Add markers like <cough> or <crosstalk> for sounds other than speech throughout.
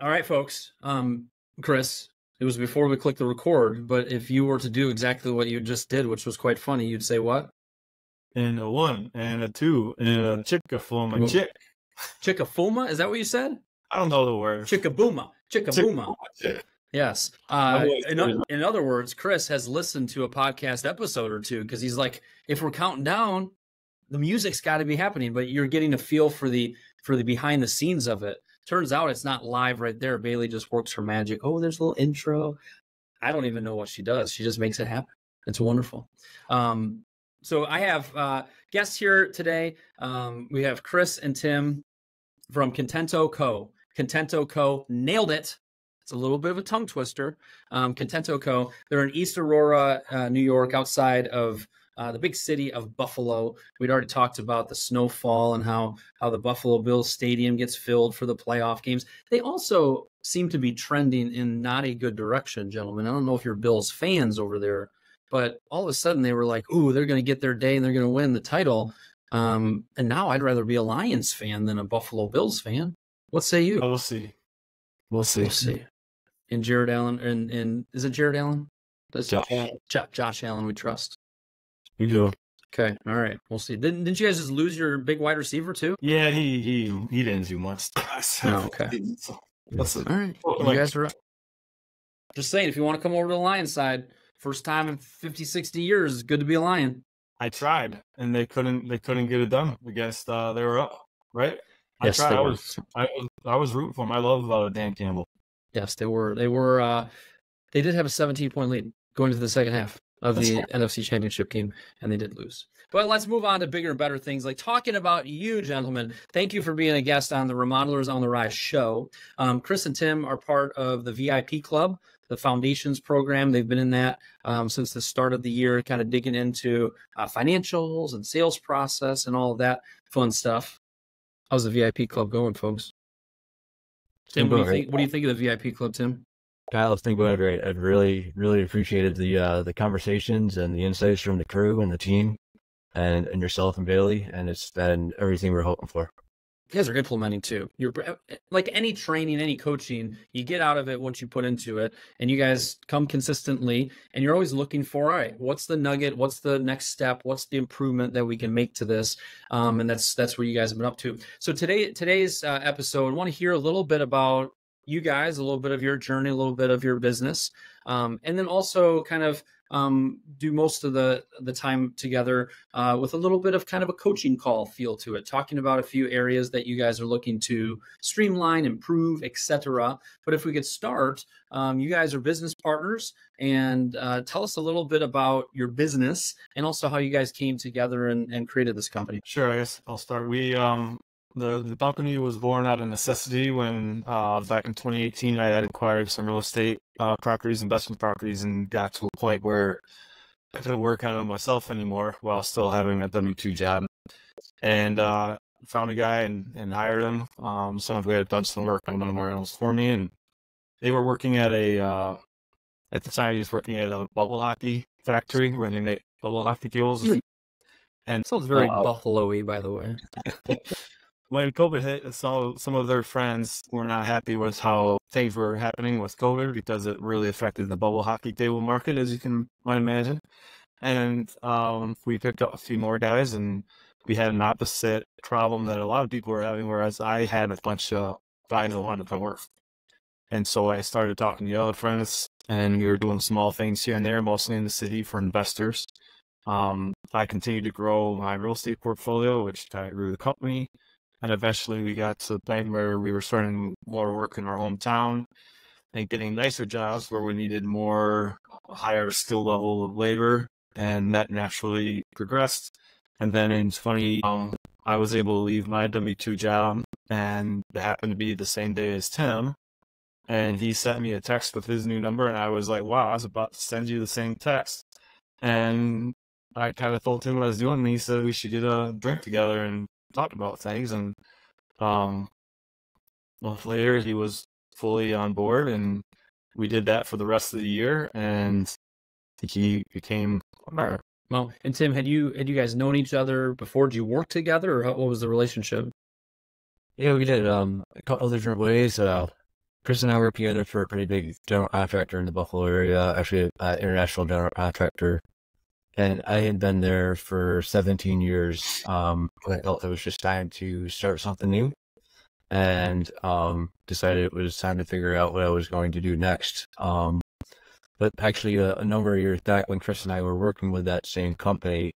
All right, folks. Um, Chris, it was before we clicked the record, but if you were to do exactly what you just did, which was quite funny, you'd say what? And a one, and a two, and a chickafuma chick. Chickafuma? Is that what you said? I don't know the word. Chickabooma. Chickabooma. Chick- Yes. Uh, in, in other words, Chris has listened to a podcast episode or two because he's like, if we're counting down, the music's got to be happening, but you're getting a feel for the for the behind the scenes of it. Turns out it's not live right there. Bailey just works her magic. Oh, there's a little intro. I don't even know what she does. She just makes it happen. It's wonderful. Um, so I have uh, guests here today. Um, we have Chris and Tim from Contento Co. Contento Co. nailed it. It's a little bit of a tongue twister. Um, Contento Co. They're in East Aurora, uh, New York, outside of uh, the big city of Buffalo. We'd already talked about the snowfall and how how the Buffalo Bills stadium gets filled for the playoff games. They also seem to be trending in not a good direction, gentlemen. I don't know if you're Bills fans over there, but all of a sudden they were like, "Ooh, they're going to get their day and they're going to win the title." Um, and now I'd rather be a Lions fan than a Buffalo Bills fan. What say you? We'll see. We'll see. We'll see. And Jared Allen, and, and is it Jared Allen? That's Josh. Jo- Josh Allen, we trust. You do. Okay, all right, we'll see. Didn't, didn't you guys just lose your big wide receiver too? Yeah, he he he didn't do much. <laughs> Oh, okay. So, listen, All right, Well, you like- guys are just saying. If you want to come over to the Lion side, first time in 50, 60 years, good to be a Lion. I tried, and they couldn't they couldn't get it done against uh they were up right. Yes, I tried. they I were. was I was I was rooting for him. I love uh, Dan Campbell. Yes, they were. They were. uh They did have a 17 point lead going into the second half of the That's NFC Championship game, and they did lose. But let's move on to bigger and better things, like talking about you, gentlemen. Thank you for being a guest on the Remodelers on the Rise show. Um, Chris and Tim are part of the VIP Club, the Foundations program. They've been in that um, since the start of the year, kind of digging into uh, financials and sales process and all of that fun stuff. How's the VIP Club going, folks? Tim, what do you think? What do you think of the VIP Club, Tim? Kyle, it's been going great. I've really, really appreciated the uh, the conversations and the insights from the crew and the team, and and yourself and Bailey, and it's been everything we're hoping for. you guys are implementing too. You're like any training, any coaching, you get out of it once you put into it, and you guys come consistently, and you're always looking for, all right, what's the nugget? What's the next step? What's the improvement that we can make to this? Um, and that's that's where you guys have been up to. So today, today's uh, episode, I want to hear a little bit about you guys, a little bit of your journey, a little bit of your business, um, and then also kind of um, do most of the the time together uh, with a little bit of kind of a coaching call feel to it, talking about a few areas that you guys are looking to streamline, improve, etc. But if we could start, um, you guys are business partners, and uh, tell us a little bit about your business and also how you guys came together and, and created this company. Sure, I guess I'll start. We um the the company was born out of necessity when uh back in 2018 I had acquired some real estate uh properties, investment properties, and got to a point where I couldn't work out of myself anymore while still having a W two job. And uh found a guy and, and hired him. Um some of we had done some work on of else for me and they were working at a uh at the time he was working at a bubble hockey factory where they make bubble hockey tables. And Sounds very Wow. Buffalo-y, by the way. <laughs> when COVID hit, some some of their friends were not happy with how things were happening with COVID because it really affected the bubble hockey table market, as you can might imagine. And um, we picked up a few more guys, and we had an opposite problem that a lot of people were having, whereas I had a bunch of guys that wanted to work. And so I started talking to other friends, and we were doing small things here and there, mostly in the city for investors. Um, I continued to grow my real estate portfolio, which of grew the company. And eventually we got to the point where we were starting more work in our hometown and getting nicer jobs where we needed more higher skill level of labor. And that naturally progressed. And then it's funny, um, I was able to leave my W 2 job and it happened to be the same day as Tim. And he sent me a text with his new number, and I was like, wow, I was about to send you the same text. And I kind of told him what I was doing, and he said we should get a drink together and talk about things. And um, a month later, he was fully on board, and we did that for the rest of the year. And he became our Well, and Tim, had you had you guys known each other before? Did you work together, or how, what was the relationship? Yeah, we did um a couple different ways. Uh, Chris and I work together for a pretty big general contractor in the Buffalo area, actually an international general contractor. And I had been there for 17 years. Um, I felt it was just time to start something new and um, decided it was time to figure out what I was going to do next. Um, but actually, a, a, number of years back, when Chris and I were working with that same company,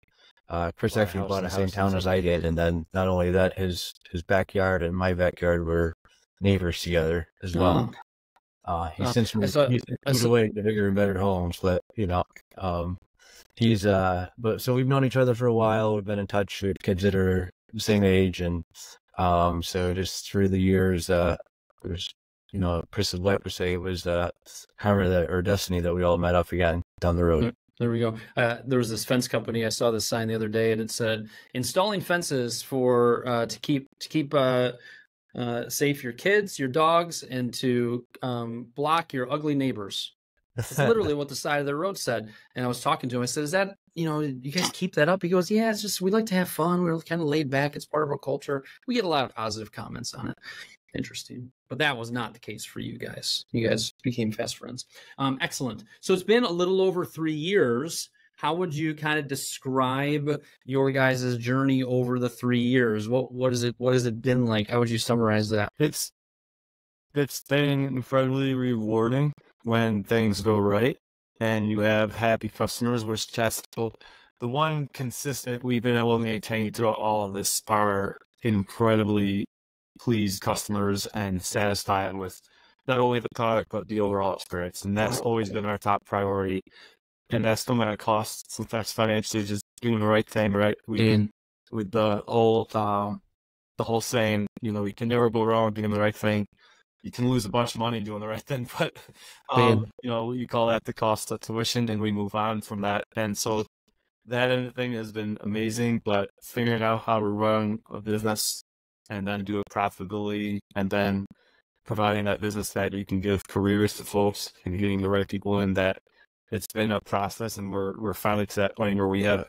uh, Chris actually bought a same town as I did, and then not only that, his his backyard and my backyard were neighbors together as well. Oh. Uh, he's oh, since moved, saw, he's moved away to bigger and better homes, but you know, um, he's uh, but so we've known each other for a while. We've been in touch with kids that are the same age, and um, so just through the years, uh, there's you know, Chris would like to say it was uh, hammer that or destiny that we all met up again down the road. Mm, there we go. Uh, there was this fence company. I saw this sign the other day, and it said installing fences for uh, to keep to keep uh, uh, safe your kids, your dogs, and to um, block your ugly neighbors. That's literally what the side of the road said. And I was talking to him. I said, "Is that you know you guys keep that up?" He goes, "Yeah, it's just we like to have fun. We're kind of laid back. It's part of our culture. We get a lot of positive comments on it." Interesting. But that was not the case for you guys. You guys became fast friends. Um, excellent. So it's been a little over three years. How would you kind of describe your guys' journey over the three years? What what is it what has it been like? How would you summarize that? It's it's been incredibly rewarding when things go right and you have happy customers, which that's the one consistent we've been able to maintain throughout all of this are incredibly pleased customers and satisfied with not only the product but the overall experience. And that's always been our top priority. And that's no matter cost. Sometimes financially, just doing the right thing, right? We with the old um, the whole saying, you know, you can never go wrong doing the right thing. You can lose a bunch of money doing the right thing, <laughs> but um, you know, you call that the cost of tuition, and we move on from that. And so that thing has been amazing. But figuring out how to run a business and then do a profitability and then providing that business that you can give careers to folks and getting the right people in that it's been a process and we're we're finally to that point where we have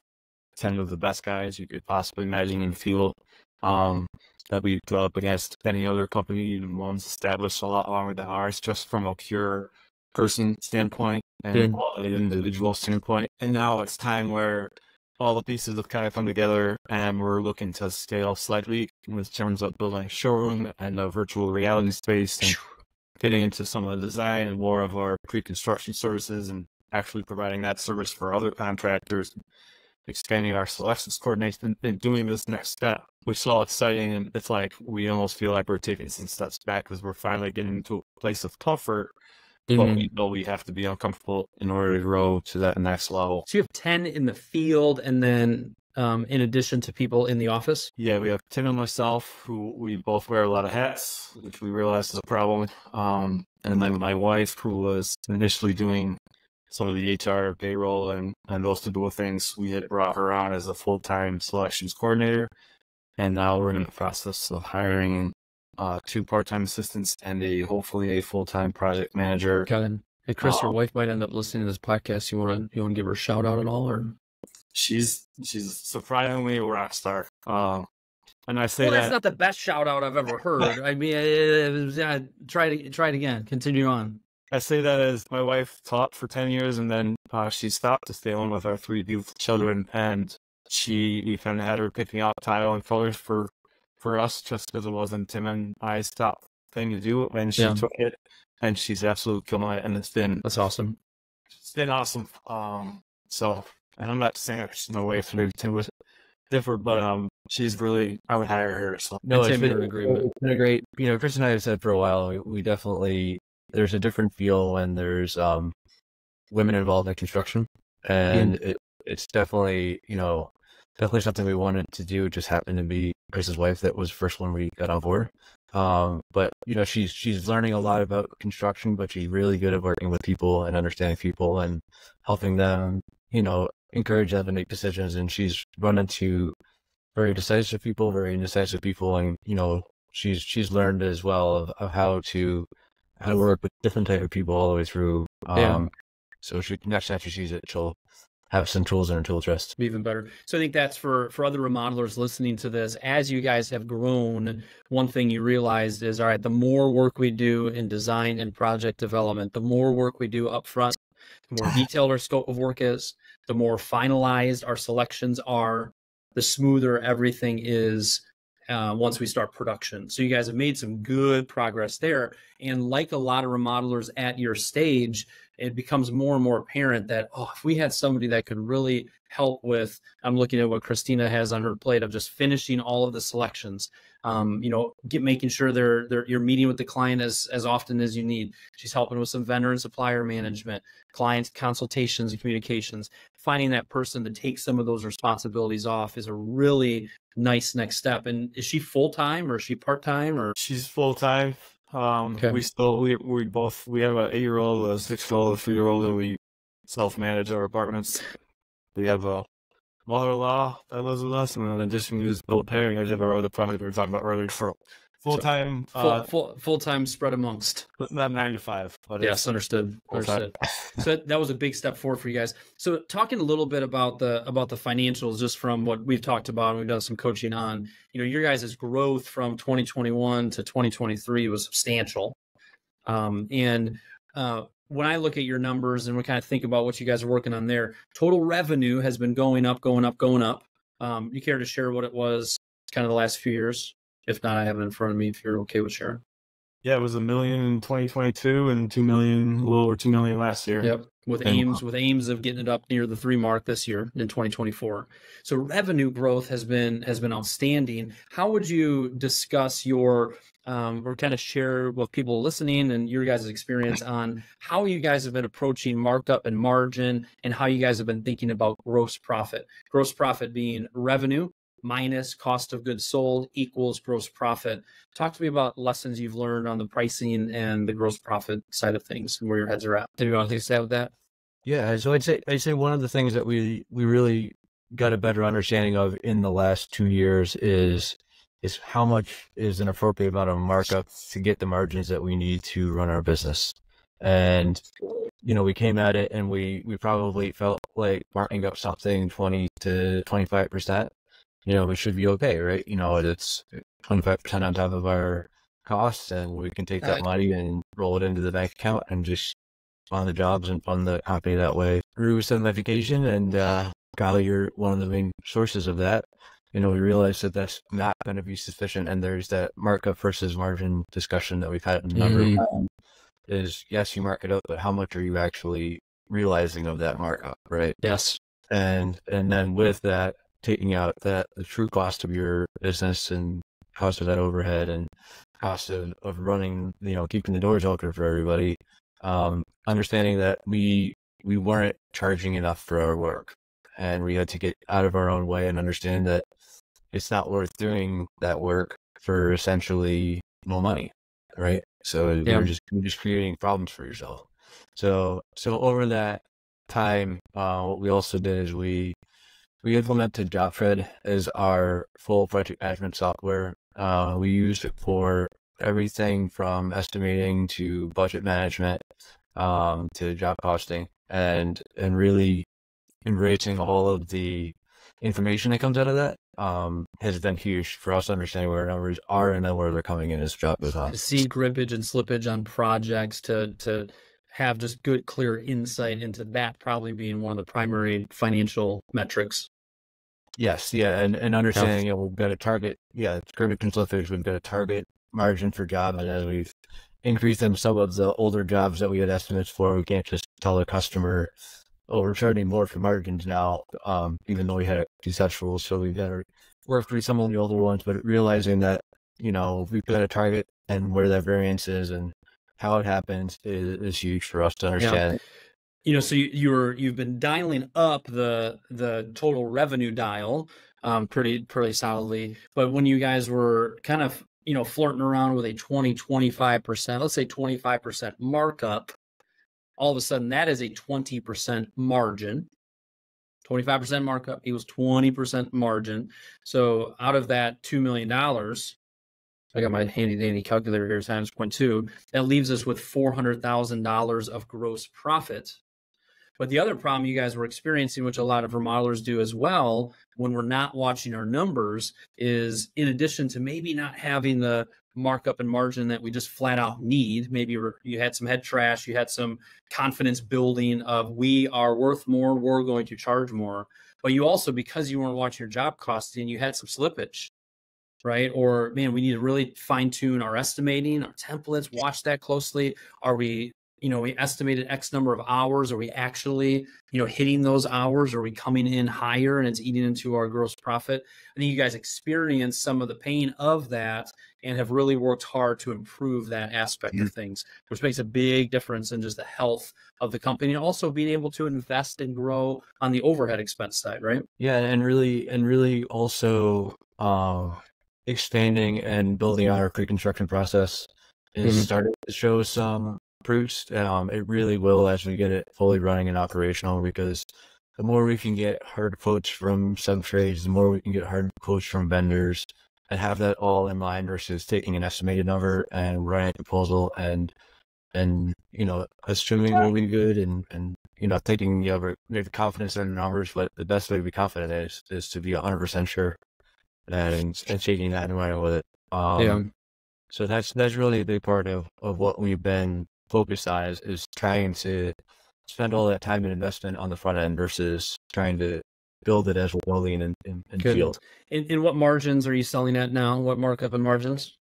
ten of the best guys you could possibly imagine in the field um, that we go up against any other company and ones established a lot longer than ours just from a pure person standpoint and an individual standpoint. And now it's time where all the pieces have kind of come together and we're looking to scale slightly in terms of building a showroom and a virtual reality space and getting into some of the design and more of our pre-construction services and actually providing that service for other contractors, expanding our selections coordination and doing this next step. which is all exciting and it's like we almost feel like we're taking some steps back because we're finally getting into a place of comfort Mm-hmm. But we know we have to be uncomfortable in order to grow to that next level. So you have 10 in the field and then um, in addition to people in the office? Yeah, we have Tim and myself who we both wear a lot of hats, which we realized is a problem. Um, and then my wife who was initially doing some of the HR payroll and, and those of things. We had brought her on as a full-time selections coordinator. And now we're in the process of hiring uh, two part-time assistants and a hopefully a full-time project manager. Kevin, hey Chris, your uh, wife might end up listening to this podcast. You want to you want to give her a shout out at all, or she's she's surprisingly a rock star. Uh, and I say well, that that's not the best shout out I've ever heard. I mean, yeah, try it try it again. Continue on. I say that as my wife taught for ten years, and then uh, she stopped to stay on with our three beautiful children, and she even had her picking out tile and colors for for us just because it wasn't Tim and I's top thing to do when she yeah. took it, and she's absolutely killing it, and it's been that's awesome. It's been awesome. Um, so, and I'm not saying there's no way for maybe Tim was different, but um, she's really I would hire her. So no, it's been, agreement. it's been a great. You know, Chris and I have said for a while we, we definitely there's a different feel when there's um women involved in construction, and yeah. it, it's definitely you know definitely something we wanted to do. It Just happened to be Chris's wife that was the first one we got on board. Um, but you know, she's she's learning a lot about construction, but she's really good at working with people and understanding people and helping them. You know, encourage them to make decisions. And she's run into very decisive people, very indecisive people, and you know, she's she's learned as well of, of how to to work with different type of people all the way through. Um, yeah. So she next time she sees it, she'll have some tools in her tool chest. Even better. So I think that's for for other remodelers listening to this. As you guys have grown, one thing you realized is all right. The more work we do in design and project development, the more work we do up front, the more <laughs> detailed our scope of work is, the more finalized our selections are, the smoother everything is uh, once we start production. So you guys have made some good progress there. And like a lot of remodelers at your stage, it becomes more and more apparent that oh, if we had somebody that could really help with, I'm looking at what Christina has on her plate of just finishing all of the selections. Um, you know, get making sure they're they're you're meeting with the client as as often as you need. She's helping with some vendor and supplier management, client consultations and communications. Finding that person to take some of those responsibilities off is a really nice next step. And is she full time or is she part time or? She's full time. Um, Okay. we still we we both we have an eight year old, a six year old, a three year old, and we self manage our apartments. We have a mother in law that lives with us, and in addition, we just built pairing. I have our other project we were talking about earlier for full time. Full, Uh, full full time spread amongst. not nine to five. But Yes, understood. Understood. so that, that was a big step forward for you guys. So talking a little bit about the about the financials, just from what we've talked about, and we've done some coaching on. You know, your guys' growth from 2021 to 2023 was substantial. Um, and uh, when I look at your numbers and we kind of think about what you guys are working on there, total revenue has been going up, going up, going up. Um, you care to share what it was kind of the last few years? If not, I have it in front of me if you're okay with sharing. Yeah, it was a million in 2022 and two million, a little over two million last year. Yep. With And- aims, with aims of getting it up near the three mark this year in 2024. So revenue growth has been has been outstanding. How would you discuss your um, or kind of share with people listening and your guys' experience on how you guys have been approaching markup and margin and how you guys have been thinking about gross profit. Gross profit being revenue minus cost of goods sold equals gross profit. Talk to me about lessons you've learned on the pricing and the gross profit side of things and where your heads are at. Do you want to take a stab at that? Yeah, so I'd say I'd say one of the things that we we really got a better understanding of in the last two years is is how much is an appropriate amount of markup to get the margins that we need to run our business. And you know, we came at it and we we probably felt like marking up something twenty to twenty five percent. You know, we should be okay, right? You know, it's twenty five percent on top of our costs, and we can take that money and roll it into the bank account and just fund the jobs and fund the company that way through simplification. And uh, golly, you're one of the main sources of that. You know, we realize that that's not going to be sufficient. And there's that markup versus margin discussion that we've had a number Mm. of times. Is yes, you mark it up, but how much are you actually realizing of that markup, right? Yes. And and then with that, taking out that the true cost of your business and cost of that overhead and cost of, of running, you know, keeping the doors open for everybody. Um, understanding that we we weren't charging enough for our work, and we had to get out of our own way and understand that it's not worth doing that work for essentially no money, right? So Yeah. you're just you're just creating problems for yourself. So so over that time, uh, what we also did is we we implemented JobTread as our full project management software. Uh, we used it for everything from estimating to budget management um, to job costing, and and really embracing all of the information that comes out of that um, has been huge for us understanding where our numbers are and then where they're coming in as job goes on. To see grippage and slippage on projects to to have just good clear insight into that probably being one of the primary financial metrics. Yes, yeah, and, and understanding, you know, we've got a target, yeah, and slippage, we've got a target margin for job, and as we've increased them, some of the older jobs that we had estimates for, we can't just tell the customer, oh, we're charging more for margins now, um, even though we had these rules, so we've got to work through some of the older ones, but realizing that, you know, we've got a target and where that variance is and how it happens is, is huge for us to understand. You know so you, you're you've been dialing up the the total revenue dial um pretty pretty solidly. But when you guys were kind of you know flirting around with a 20 25% let's say 25% markup all of a sudden that is a 20% margin. 25% markup equals 20% margin. So out of that $2 million I got my handy dandy calculator here times 0.2. That leaves us with $400,000 of gross profit But the other problem you guys were experiencing, which a lot of remodelers do as well, when we're not watching our numbers, is in addition to maybe not having the markup and margin that we just flat out need, maybe you had some head trash, you had some confidence building of we are worth more, we're going to charge more. But you also, because you weren't watching your job costing, you had some slippage right? Or man, we need to really fine tune our estimating, our templates, watch that closely. Are we you know, we estimated X number of hours. Are we actually, you know, hitting those hours? Are we coming in higher and it's eating into our gross profit? I think you guys experienced some of the pain of that and have really worked hard to improve that aspect mm-hmm. of things, which makes a big difference in just the health of the company and also being able to invest and grow on the overhead expense side, right? Yeah, and really, and really also uh, expanding and building out our pre-construction process is mm-hmm. starting to show some proofs. Um, it really will as we get it fully running and operational because the more we can get hard quotes from subtrades, the more we can get hard quotes from vendors and have that all in line versus taking an estimated number and running a proposal and and you know assuming we'll be good and and you know taking you know we have confidence in the numbers, but the best way to be confident is is to be hundred percent sure and and taking that and running with it. Um, yeah. So that's that's really a big part of, of what we've been focus on is, trying to spend all that time and investment on the front end versus trying to build it as welding and, and, and field. In, in what margins are you selling at now? What markup and margins?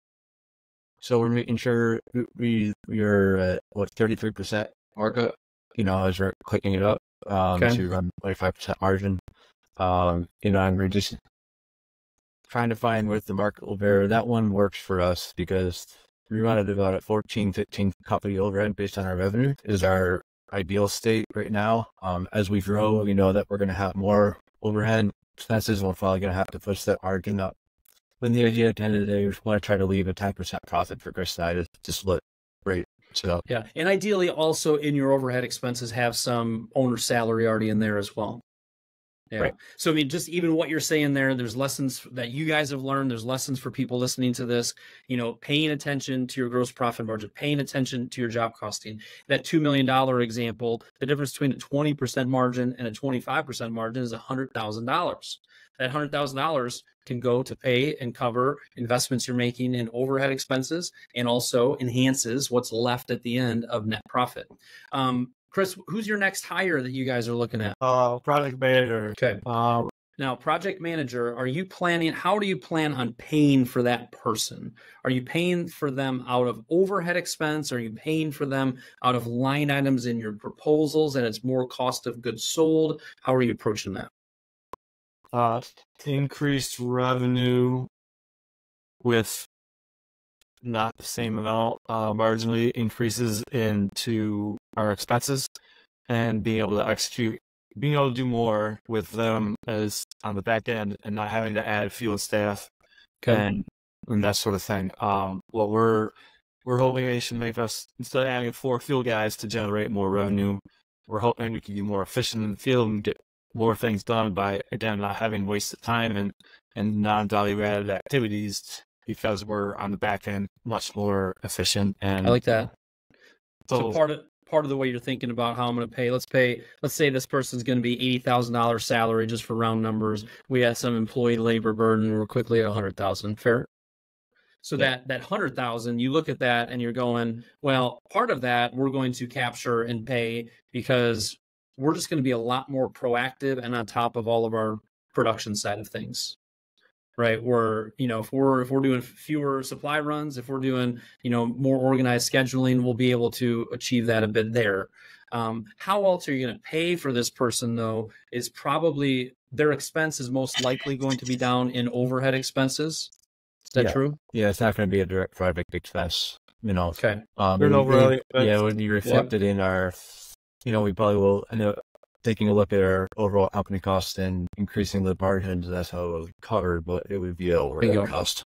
So we're making sure we we're at what thirty three percent markup. You know, as we're clicking it up um, okay. to run twenty five percent margin. Um, you know, and we're just trying to find where the market will bear. That one works for us because we run about a 14, 15 company overhead based on our revenue is our ideal state right now. Um, as we grow, we know that we're going to have more overhead expenses. We're probably going to have to push that margin up. But the idea at the end of the day, we want to try to leave a 10% profit for Chris side to split rate. So yeah, and ideally also in your overhead expenses have some owner salary already in there as well. Yeah. Right. So I mean, just even what you're saying there, there's lessons that you guys have learned. There's lessons for people listening to this. You know, paying attention to your gross profit margin, paying attention to your job costing. That two million dollar example, the difference between a 20% margin and a 25% margin is a hundred thousand dollars. That hundred thousand dollars can go to pay and cover investments you're making in overhead expenses, and also enhances what's left at the end of net profit. Um, Chris, who's your next hire that you guys are looking at? Uh, project manager. Okay. Um, now, project manager, are you planning? How do you plan on paying for that person? Are you paying for them out of overhead expense? Are you paying for them out of line items in your proposals and it's more cost of goods sold? How are you approaching that? Uh, increased revenue with not the same amount, uh, marginally increases into our expenses and being able to execute, being able to do more with them as on the back end and not having to add field staff okay. and, and that sort of thing. Um, what we're, we're hoping it should make us, instead of adding four field guys to generate more revenue, we're hoping we can be more efficient in the field and get more things done by, again, not having wasted time and, and non-value added activities because we're on the back end much more efficient. And I like that. So, so part of part of the way you're thinking about how I'm going to pay. Let's pay. Let's say this person's going to be eighty thousand dollars salary just for round numbers. We have some employee labor burden. We're quickly at a hundred thousand. Fair. So yeah. that that hundred thousand, you look at that and you're going, well, part of that we're going to capture and pay because we're just going to be a lot more proactive and on top of all of our production side of things right? Where you know if we're if we're doing fewer supply runs if we're doing you know more organized scheduling we'll be able to achieve that a bit there. Um, how else are you going to pay for this person though is probably their expense is most likely going to be down in overhead expenses. Is that yeah. true? Yeah it's not going to be a direct project expense you know. Okay. Um, when, yeah when you reflect it in our you know we probably will I know taking a look at our overall company cost and increasing the margins, that's how it was covered, but it would be a overhead cost.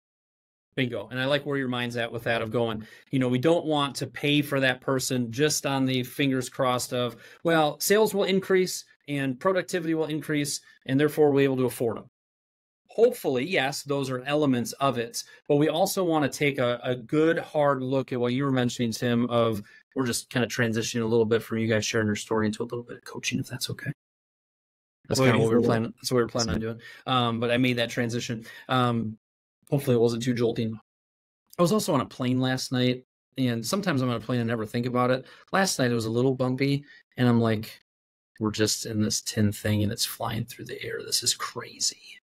Bingo. And I like where your mind's at with that of going, you know, we don't want to pay for that person just on the fingers crossed of, well, sales will increase and productivity will increase and therefore we'll be able to afford them. Hopefully, yes, those are elements of it. But we also want to take a, a good hard look at what you were mentioning, Tim, of we're just kind of transitioning a little bit from you guys sharing your story into a little bit of coaching, if that's okay. That's kind of what we were planning. That's what we were planning on doing. Um, but I made that transition. Um, hopefully, it wasn't too jolting. I was also on a plane last night, and sometimes I'm on a plane and never think about it. Last night it was a little bumpy, and I'm like, "We're just in this tin thing, and it's flying through the air. This is crazy."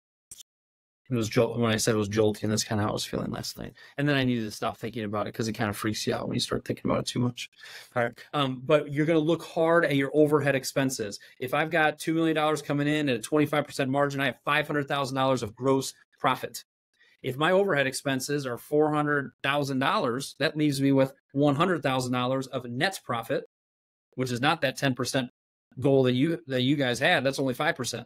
It was jolt when I said it was jolting. That's kind of how I was feeling last night. And then I needed to stop thinking about it because it kind of freaks you out when you start thinking about it too much. All right. Um, but you're going to look hard at your overhead expenses. If I've got $2 million coming in at a 25% margin, I have $500,000 of gross profit. If my overhead expenses are $400,000, that leaves me with $100,000 of net profit, which is not that 10% goal that you that you guys had. That's only 5%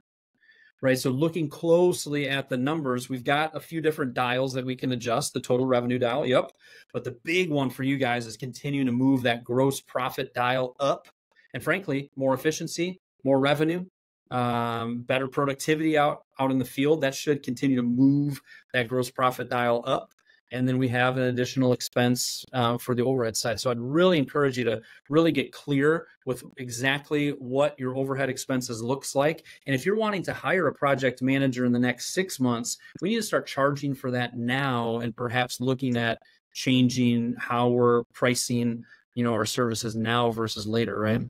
right? So looking closely at the numbers, we've got a few different dials that we can adjust. The total revenue dial, yep. But the big one for you guys is continuing to move that gross profit dial up, and frankly, more efficiency, more revenue, um, better productivity out out in the field. That should continue to move that gross profit dial up. And then we have an additional expense uh, for the overhead side. So I'd really encourage you to really get clear with exactly what your overhead expenses looks like. And if you're wanting to hire a project manager in the next six months, we need to start charging for that now and perhaps looking at changing how we're pricing, you know, our services now versus later, right?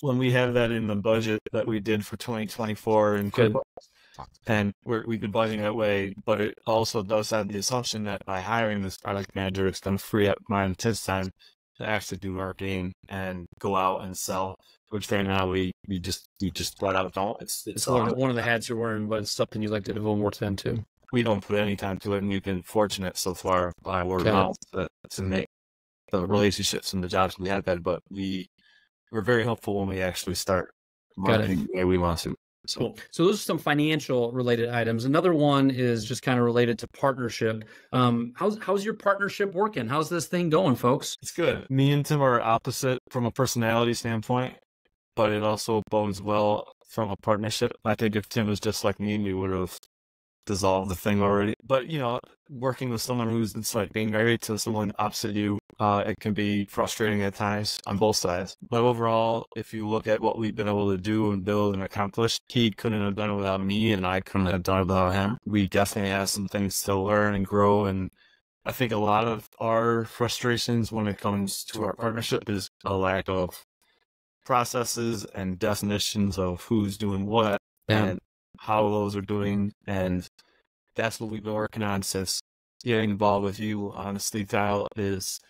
when we have that in the budget that we did for 2024 and. And we're, we've been budgeting that way, but it also does have the assumption that by hiring this product manager, it's going to free up my intense time to actually do marketing and go out and sell. Which right now we we just we just flat out don't. It's it's, It's one, of- one of the hats you're wearing, but it's something you'd like to devote more time to. we don't put any time to it, and we've been fortunate so far by word of Okay. mouth that, to make the relationships and the jobs we have had. But we we're very helpful when we actually start marketing the way we want to. So Cool. So those are some financial related items. Another one is just kind of related to partnership. Um, how's how's your partnership working? How's this thing going, folks? it's good. Me and Tim are opposite from a personality standpoint, but it also bodes well from a partnership. I think if Tim was just like me, we would have dissolved the thing already. But you know, working with someone who's it's like being married to someone opposite you, uh, it can be frustrating at times on both sides. But overall, if you look at what we've been able to do and build and accomplish, he couldn't have done it without me, and I couldn't have done it without him. We definitely have some things to learn and grow and. I think a lot of our frustrations when it comes to our partnership is a lack of processes and definitions of who's doing what Yeah. and how those are doing. And that's what we've been working on since getting involved with you honestly, Kyle is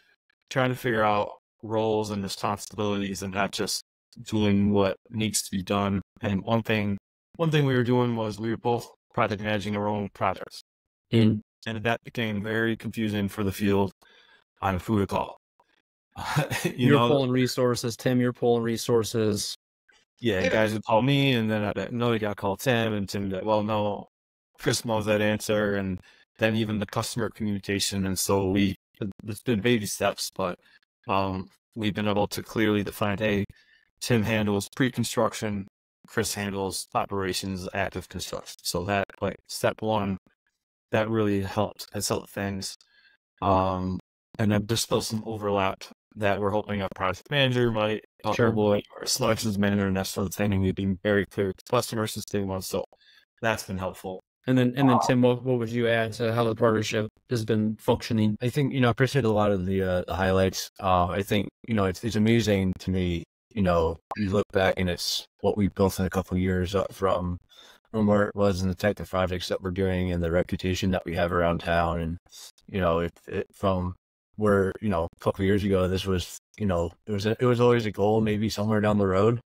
trying to figure out roles and responsibilities and not just doing what needs to be done. And one thing, one thing we were doing was we were both project managing our own projects In and that became very confusing for the field on who to call. <laughs> you you're know, pulling resources, Tim. You're pulling resources. Yeah, guys would call me, and then I know you got called Tim, and Tim, like, well, no, Chris knows that answer, and then even the customer communication, and so we, it's been baby steps, but um, we've been able to clearly define, hey, Tim handles pre-construction, Chris handles operations, active construction. So that, like, step one, that really helped. Has helped things. Um, and then there's still some overlap that we're hoping a project manager might help Sure. or a selections manager and that sort of thing. And we've been very clear to customers since day one. So that's been helpful. And then and then Tim, what, what would you add to how the partnership has been functioning? I think you know I appreciate a lot of the, uh, the highlights. Uh, I think you know it's it's amazing to me. You know, you look back and it's what we built in a couple of years up from from where it was in the type of projects that we're doing and the reputation that we have around town. And you know, if it, from where you know a couple of years ago, this was you know it was a, it was always a goal maybe somewhere down the road,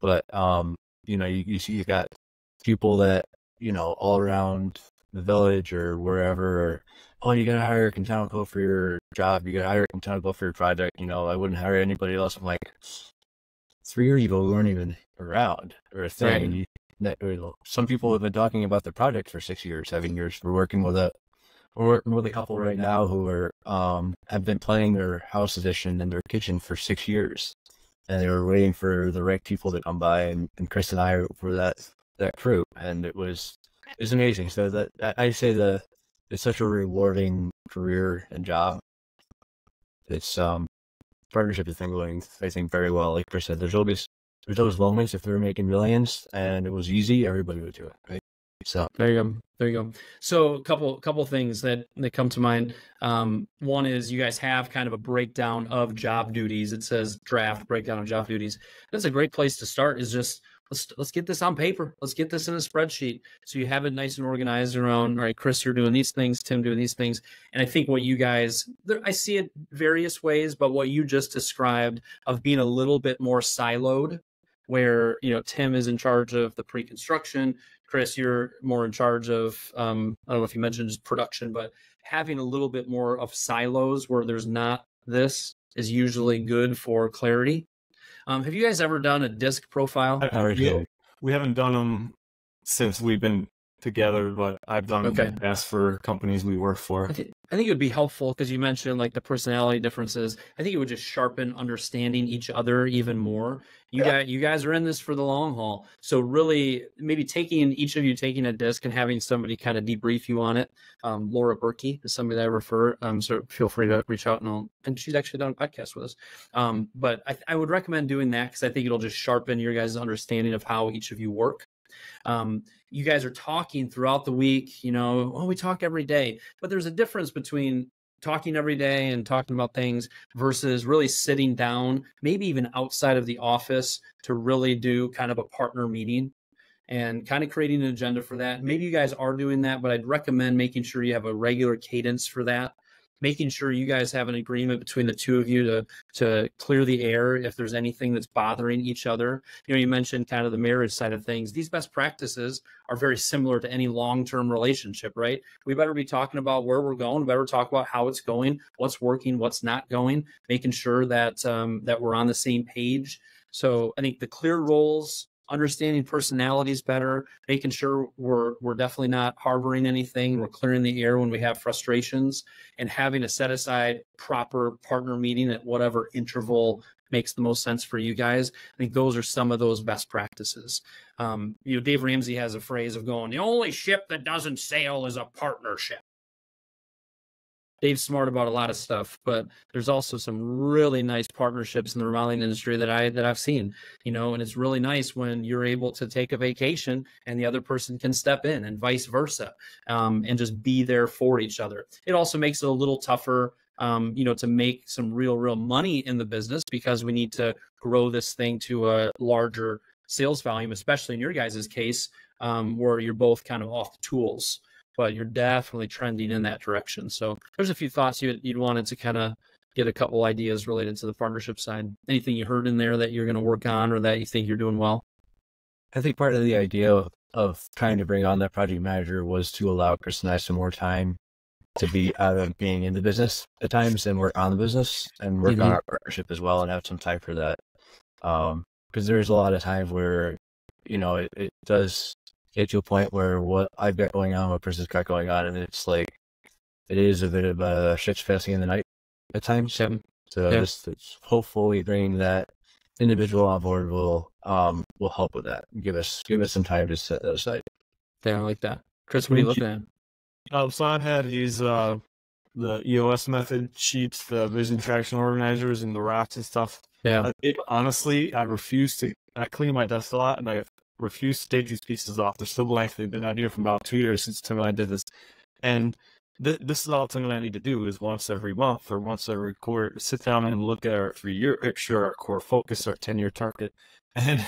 but um you know you you see you got people that you know all around the village or wherever or oh, you gotta hire a ContentoCo for your job. You gotta hire a ContentoCo for your project. You know, I wouldn't hire anybody else. I'm like, three years ago, we weren't even around or a thing. Right. You, that, or some people have been talking about their project for six years, seven years. We're working with a, we're working with a couple right now who are, um, have been planning their house addition in their kitchen for six years. And they were waiting for the right people to come by, and, and Chris and I were that that crew, and it was it was amazing. So that I say the it's such a rewarding career and job. It's um partnership has been going, I think, very well. Like Chris said, there's always there's those moments if they were making millions and it was easy, everybody would do it, right? So there you go. There you go. So a couple couple things that that come to mind. Um, one is you guys have kind of a breakdown of job duties. It says draft breakdown of job duties. That's a great place to start. Is just let's let's get this on paper. Let's get this in a spreadsheet so you have it nice and organized around. All right, Chris, you're doing these things. Tim doing these things. And I think what you guys, there, I see it various ways, but what you just described of being a little bit more siloed, where you know Tim is in charge of the pre-construction. Chris, you're more in charge of um, I don't know if you mentioned just production, but having a little bit more of silos where there's not this is usually good for clarity. Um, have you guys ever done a DISC profile? I, we haven't done them since we've been together, but I've done okay. best for companies we work for. I, th- I think it would be helpful because you mentioned like the personality differences. I think it would just sharpen understanding each other even more. You yeah. guys, you guys are in this for the long haul, so really maybe taking each of you taking a DISC and having somebody kind of debrief you on it. Um, Laura Berkey is somebody that I refer. Um, so feel free to reach out and I'll, and she's actually done a podcast with us. Um, but I, I would recommend doing that because I think it'll just sharpen your guys' understanding of how each of you work. Um, you guys are talking throughout the week, you know, oh, we talk every day, but there's a difference between talking every day and talking about things versus really sitting down, maybe even outside of the office to really do kind of a partner meeting and kind of creating an agenda for that. Maybe you guys are doing that, but I'd recommend making sure you have a regular cadence for that making sure you guys have an agreement between the two of you to to clear the air if there's anything that's bothering each other. You know, you mentioned kind of the marriage side of things. These best practices are very similar to any long-term relationship, right? We better be talking about where we're going. We better talk about how it's going, what's working, what's not going, making sure that um, that we're on the same page. So I think the clear roles understanding personalities better, making sure we're we're definitely not harboring anything, we're clearing the air when we have frustrations, and having a set aside proper partner meeting at whatever interval makes the most sense for you guys. I think those are some of those best practices. Um, you know, Dave Ramsey has a phrase of going, the only ship that doesn't sail is a partnership. Dave's smart about a lot of stuff, but there's also some really nice partnerships in the remodeling industry that I that I've seen, you know, and it's really nice when you're able to take a vacation and the other person can step in and vice versa, um, and just be there for each other. It also makes it a little tougher, um, you know, to make some real real money in the business because we need to grow this thing to a larger sales volume, especially in your guys' case, um, where you're both kind of off the tools but you're definitely trending in that direction. So there's a few thoughts you you'd wanted to kind of get a couple ideas related to the partnership side. Anything you heard in there that you're going to work on or that you think you're doing well? I think part of the idea of, of trying to bring on that project manager was to allow Chris and I some more time to be out of being in the business at times and work on the business and work mm-hmm. on our partnership as well and have some time for that. Um, because there's a lot of times where, you know, it, it does get to a point where what I've got going on, what Chris has got going on, and it's like it is a bit of a shit facing in the night at times. Yep. So yep. Just, just hopefully bringing that individual on board will um will help with that. Give us give us some time to set that aside. Yeah, I like that. Chris, what are you looking at? Uh, Son had his uh the EOS method sheets, the vision traction organizers, and the rocks and stuff. Yeah. Uh, it, honestly, I refuse to. I clean my desk a lot, and I refuse to take these pieces off. They're still blank. They've been out here for about two years since Tim and I did this. And th- this is all Tim I need to do is once every month or once every quarter, sit down and look at our three year picture, our core focus, our 10 year target. <laughs> And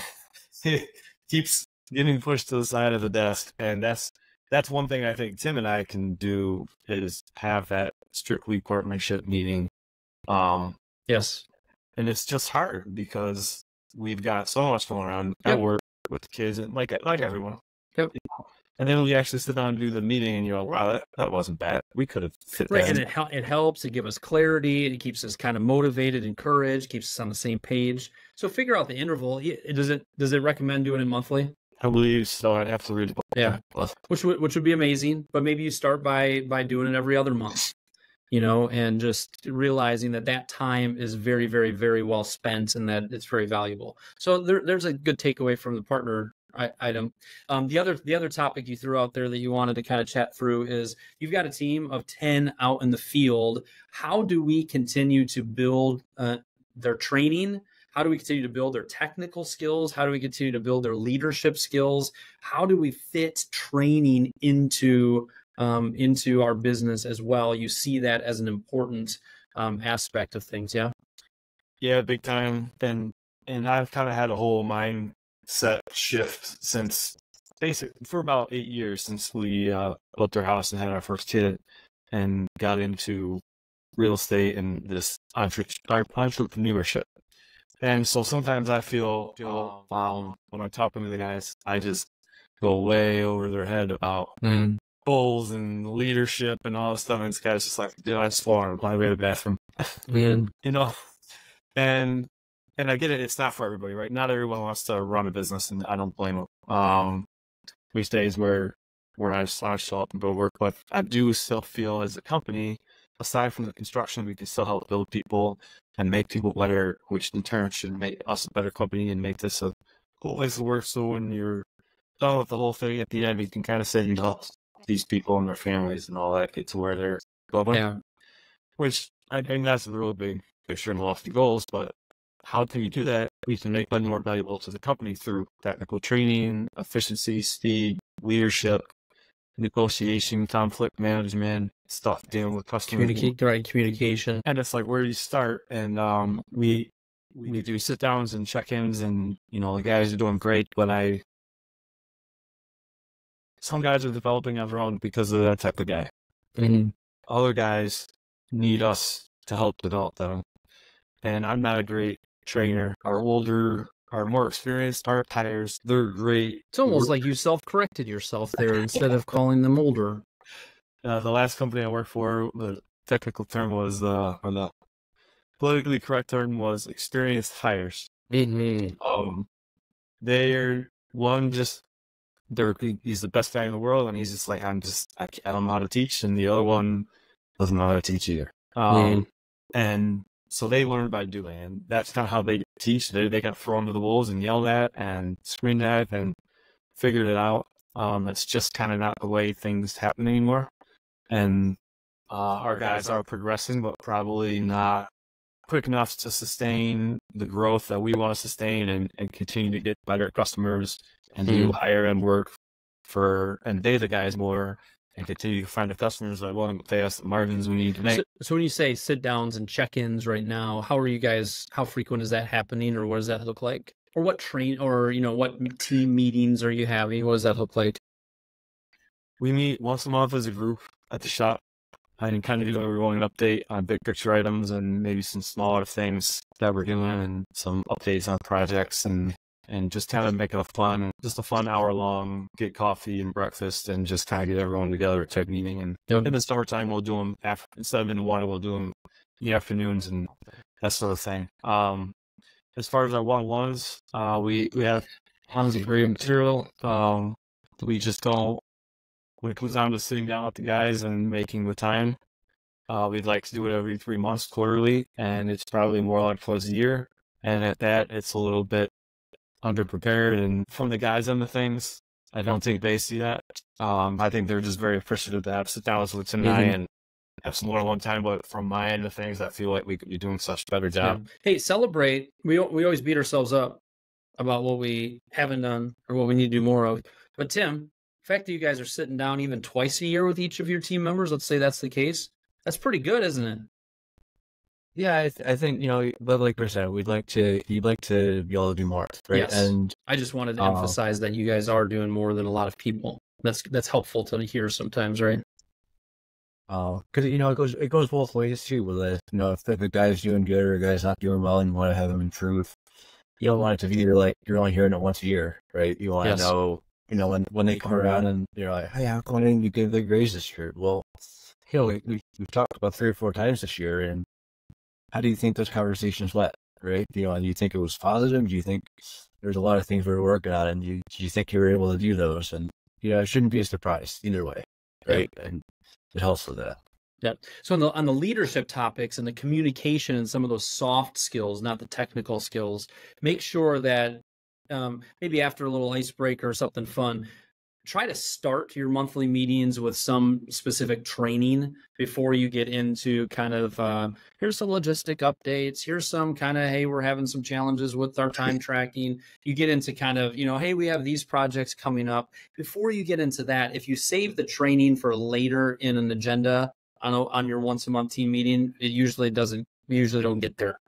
it keeps getting pushed to the side of the desk. And that's, that's one thing I think Tim and I can do is have that strictly partnership meeting. Um, yes. And it's just hard because we've got so much going on yep. at work with the kids and like like everyone. Yep. And then we actually sit down and do the meeting, and you're like, "Wow, that, that wasn't bad. We could have fit right." And it it helps. It gives us clarity. It keeps us kind of motivated, and encouraged, keeps us on the same page. So figure out the interval. Does it does it recommend doing it monthly? I believe so. I'd have to read. Yeah, which would which would be amazing. But maybe you start by by doing it every other month you know, and just realizing that that time is very, very, very well spent and that it's very valuable. So there, there's a good takeaway from the partner item. Um, the other the other topic you threw out there that you wanted to kind of chat through is you've got a team of ten out in the field. How do we continue to build uh, their training? How do we continue to build their technical skills? How do we continue to build their leadership skills? How do we fit training into um, into our business as well? You see that as an important um, aspect of things, yeah. Yeah, big time. And and I've kind of had a whole mindset shift since basically for about eight years since we uh, built our house and had our first kid, and got into real estate and this entre- entrepreneurship. And so sometimes I feel feel um, when I'm talking to the guys, I just go way over their head about Mm. Goals and leadership and all this stuff. And this guy's just like, dude, I just fall on the bathroom <laughs> Man. <laughs> you know and and i get it it's not for everybody right not everyone wants to run a business and i don't blame them um these days where where i to show up and go work but i do still feel as a company aside from the construction we can still help build people and make people better which in turn should make us a better company and make this a cool place to work so when you're done with the whole thing at the end you can kind of say you know these people and their families and all that get to where they're going Yeah. which I think that's a real big picture and lofty goals. But how can you do that? We can make them more valuable to the company through technical training, efficiency, speed, leadership, negotiation, conflict management, stuff dealing with customers. Communicate right communication. And it's like where do you start? And um, we we do sit downs and check ins, and you know the guys are doing great. But I, some guys are developing on their own because of that type of guy Mhm. other guys need us to help develop them. And I'm not a great trainer. Our older, our more experienced, our tires, they're great. It's almost like you self-corrected yourself there <laughs> instead of calling them older. Uh, the last company I worked for, the technical term was, uh, or the politically correct term was experienced hires. Um, they're one just they're he's the best guy in the world, and he's just like I'm just I, I don't know how to teach, and the other one doesn't know how to teach either. Um, and so they learn by doing, and that's not how they teach. They they got thrown to the wolves and yelled at and screamed at and figured it out. Um, it's just kind of not the way things happen anymore, and uh, our guys are progressing, but probably not quick enough to sustain the growth that we want to sustain and, and continue to get better customers and do mm-hmm. higher end work for and pay the guys more and continue to find the customers that want to pay us the margins we need to make. So, so when you say sit downs and check-ins right now, how are you guys? How frequent is that happening, or what does that look like? Or what train, or you know, what team meetings are you having? What does that look like? We meet once a month as a group at the shop and kind of do a rolling update on big picture items and maybe some smaller things that we're doing and some updates on projects and and just kind of make it a fun, just a fun hour long, get coffee and breakfast and just kind of get everyone together type meeting. And Yep. in the summertime, we'll do them after, instead of in the water, we'll do them in the afternoons and that sort of thing. Um, as far as our one ones, uh, we, we have tons of great material. Um, we just don't, when it comes down to sitting down with the guys and making the time, uh, we'd like to do it every three months quarterly, and it's probably more like twice a year. And at that, it's a little bit underprepared. And from the guys on the things, I don't think they see that. Um, I think they're just very appreciative to have sit down with Tim and I Mhm. and have some one-on-one time. But from my end of things, I feel like we could be doing such a better job. Yeah. Hey, celebrate. We we always beat ourselves up about what we haven't done or what we need to do more of. But Tim, fact that you guys are sitting down even twice a year with each of your team members, let's say that's the case, that's pretty good, isn't it? Yeah, I, th- I think you know, but like Chris said, we'd like to, you'd like to be able to do more, right? Yes. And I just wanted to Uh, emphasize that you guys are doing more than a lot of people. That's that's helpful to hear sometimes, right? because you know it goes it goes both ways too. With it, you know, if the guy's doing good or a guy's not doing well, and you want to have him improve, you don't want it to be like you're only hearing it once a year, right? You want to Yes. know, you know, when when they come around and you're like, hey, how come didn't you give the grades this year? Well, you know, we, we we've talked about three or four times this year, and how do you think those conversations went? Right? You know, do you think it was positive? Do you think there's a lot of things we were working on, and you do you think you were able to do those? And you know, it shouldn't be a surprise either way, right? And it helps with that. Yeah. So on the on the leadership topics and the communication and some of those soft skills, not the technical skills, make sure that um, maybe after a little icebreaker or something fun, try to start your monthly meetings with some specific training before you get into kind of uh, here's some logistic updates here's some kind of hey we're having some challenges with our time <laughs> tracking. You get into kind of you know hey we have these projects coming up. Before you get into that if you save the training for later in an agenda on, a, on your once a month team meeting it usually doesn't usually don't get there.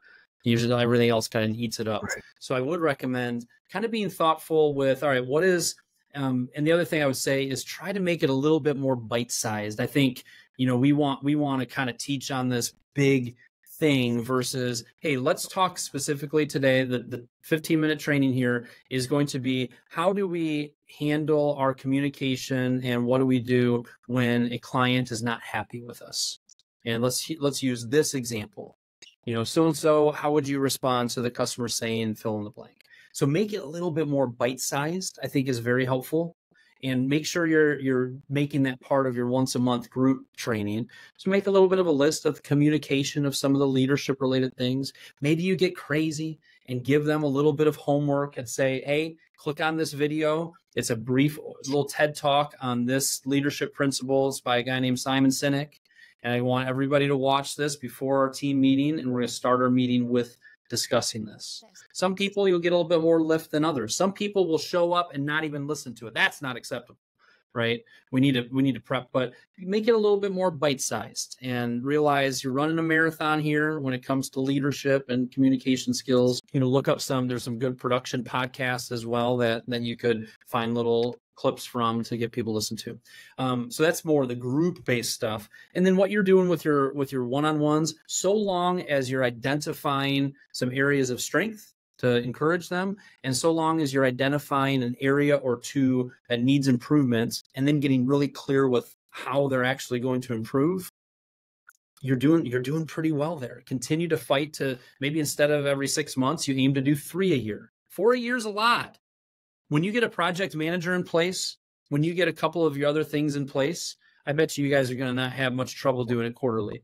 Usually everything else kind of eats it up. Right. so i would recommend kind of being thoughtful with all right what is um, and the other thing I would say is try to make it a little bit more bite sized. I think you know we want we want to kind of teach on this big thing versus hey let's talk specifically today the, the 15 minute training here is going to be how do we handle our communication and what do we do when a client is not happy with us? And let's let's use this example. You know so and so how would you respond to the customer saying fill in the blank so make it a little bit more bite sized, I think is very helpful. And make sure you're you're making that part of your once a month group training. So make a little bit of a list of communication of some of the leadership related things. Maybe you get crazy and give them a little bit of homework and say, hey, click on this video. It's a brief little TED talk on this leadership principles by a guy named Simon Sinek. And I want everybody to watch this before our team meeting. And we're going to start our meeting with discussing this. Some people you'll get a little bit more lift than others. Some people will show up and not even listen to it. That's not acceptable, right? We need to we need to prep, but make it a little bit more bite-sized and realize you're running a marathon here when it comes to leadership and communication skills. You know, look up some there's some good production podcasts as well that then you could find little clips from to get people to listen to. Um, so that's more the group based stuff. And then what you're doing with your with your one on ones, so long as you're identifying some areas of strength to encourage them, and so long as you're identifying an area or two that needs improvements, and then getting really clear with how they're actually going to improve. You're doing you're doing pretty well there. Continue to fight to maybe instead of every six months, you aim to do three a year. Four a year is a lot when you get a project manager in place, when you get a couple of your other things in place, I bet you, you guys are going to not have much trouble doing it quarterly.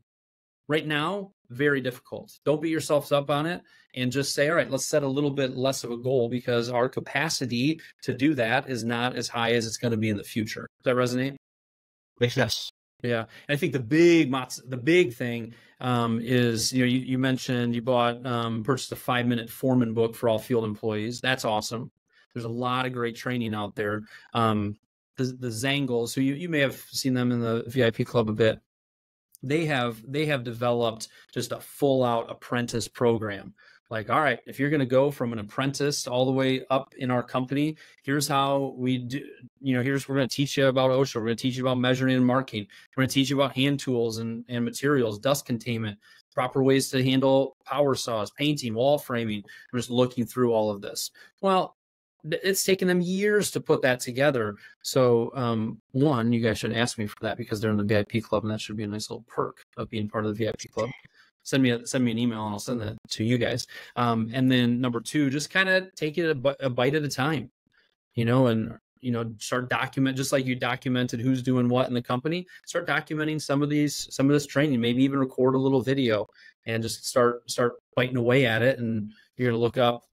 Right now, very difficult. Don't beat yourselves up on it and just say, all right, let's set a little bit less of a goal because our capacity to do that is not as high as it's going to be in the future. Does that resonate? Yes. Yeah, and I think the big the big thing um, is you know you, you mentioned you bought um, purchased a five minute foreman book for all field employees. That's awesome. There's a lot of great training out there. Um, the the Zangles, who you, you may have seen them in the VIP club a bit, they have they have developed just a full out apprentice program. Like, all right, if you're going to go from an apprentice all the way up in our company, here's how we do. You know, here's we're going to teach you about OSHA. We're going to teach you about measuring and marking. We're going to teach you about hand tools and and materials, dust containment, proper ways to handle power saws, painting, wall framing. i'm just looking through all of this. Well, it's taken them years to put that together. So, um, one, you guys should ask me for that because they're in the VIP club, and that should be a nice little perk of being part of the VIP club. Send me a, send me an email, and I'll send that to you guys. Um, and then number two, just kind of take it a, a bite at a time, you know, and you know, start document just like you documented who's doing what in the company. Start documenting some of these, some of this training. Maybe even record a little video and just start start biting away at it. And you're gonna look up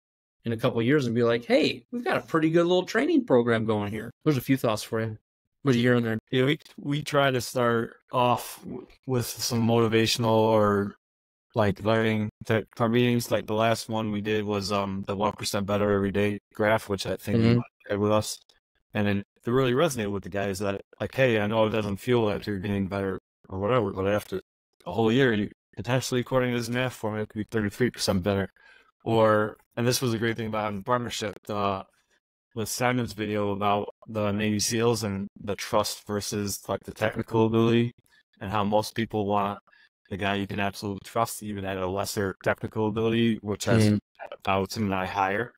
in a couple years and be like, hey, we've got a pretty good little training program going here. There's a few thoughts for you. What are you hearing there? Yeah, we we try to start off with some motivational or like learning that our meetings. Like the last one we did was um the one percent better every day graph, which I think Mhm. you with us, and then it really resonated with the guys that like, hey, I know it doesn't feel like you're getting better or whatever, but after a whole year, you potentially according to this math formula, it could be thirty three percent better. Or and this was a great thing about having partnership. Uh, with Simon's video about the Navy SEALs and the trust versus like the technical ability and how most people want the guy you can absolutely trust even at a lesser technical ability, which has Mhm. about him and I higher.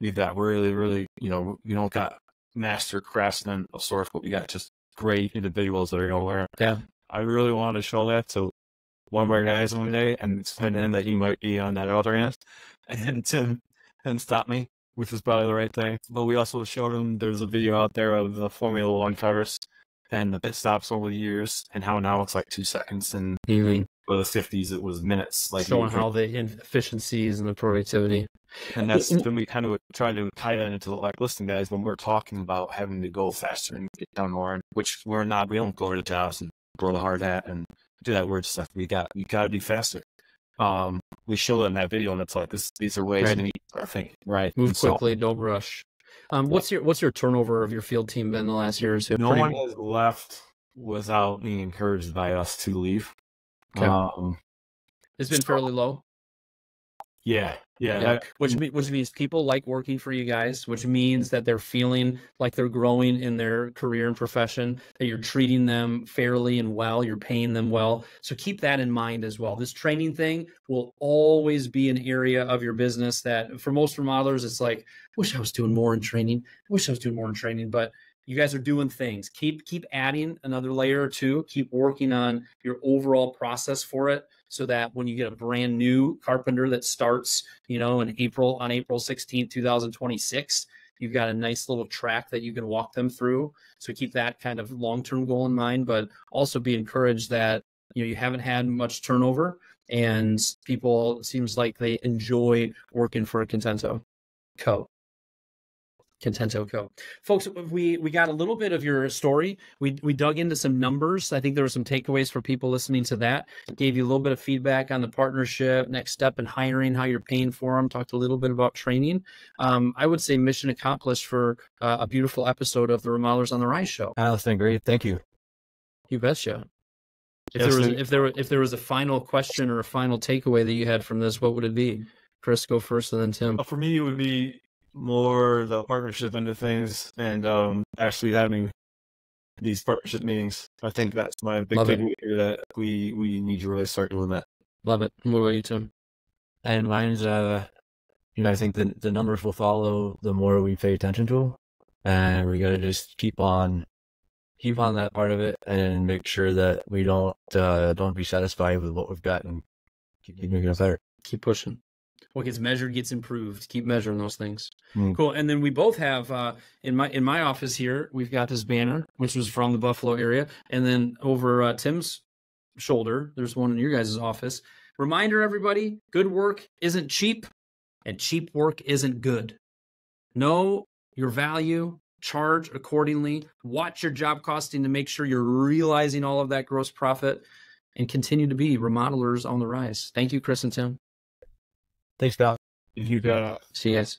We've got really, really, you know, you don't got master craftsmen of sorts, but we got just great individuals that are going to learn. Yeah. I really want to show that to one of our guys one day and to him that he might be on that other end. And Tim didn't stop me, which was probably the right thing. But we also showed him there's a video out there of the Formula One cars and the pit stops over the years and how now it's like two seconds and Even for the 50s it was minutes. Like showing how the efficiencies and the productivity. And that's when we kind of try to tie that into like, listen, guys, when we're talking about having to go faster and get down more, which we're not, we don't go to the house and blow the hard hat and do that weird stuff. We got, we got to be faster. Um, we show it in that video, and it's like this, these are ways Right. to meet our thing. Right. Move so- quickly, don't rush. Um, what's your what's your turnover of your field team been the last year or two? No Pretty- one has left without being encouraged by us to leave. Okay. Um, It's been fairly low. Yeah, yeah, Yeah. that- which which means people like working for you guys, which means that they're feeling like they're growing in their career and profession, that you're treating them fairly and well, you're paying them well. So keep that in mind as well. This training thing will always be an area of your business that for most remodelers it's like, wish I was doing more in training. wish I was doing more in training, but you guys are doing things. Keep keep adding another layer or two. Keep working on your overall process for it so that when you get a brand new carpenter that starts, you know, in April on April 16th, 2026, you've got a nice little track that you can walk them through. So keep that kind of long-term goal in mind, but also be encouraged that you know you haven't had much turnover and people seems like they enjoy working for a Contento Co. ContentoCo. Folks, we we got a little bit of your story. We we dug into some numbers. I think there were some takeaways for people listening to that. Gave you a little bit of feedback on the partnership, next step in hiring, how you're paying for them. Talked a little bit about training. Um, I would say mission accomplished for uh, a beautiful episode of the Remodelers on the Rise show. Allison, great. Thank you. You betcha. If Yes, there was thank- if there were- if there was a final question or a final takeaway that you had from this, what would it be? Chris, go first, and then Tim. Uh, For me, it would be more the partnership end of things and um, actually having these partnership meetings. I think that's my big Love it. takeaway here that we we need to really start doing that. Love it. What about you, Tim? And mine's, uh, you know, I think the, the numbers will follow the more we pay attention to them. And we got to just keep on, keep on that part of it and make sure that we don't, uh, don't be satisfied with what we've got and keep, keep making it better. keep pushing. What gets measured gets improved. Keep measuring those things. Mm. Cool. And then we both have uh, in my in my office here, we've got this banner, which was from the Buffalo area, and then over uh, Tim's shoulder, there's one in your guys' office. Reminder, everybody: good work isn't cheap, and cheap work isn't good. Know your value. Charge accordingly. Watch your job costing to make sure you're realizing all of that gross profit and continue to be remodelers on the rise. Thank you, Chris and Tim. Thanks, Doc. You got See you guys.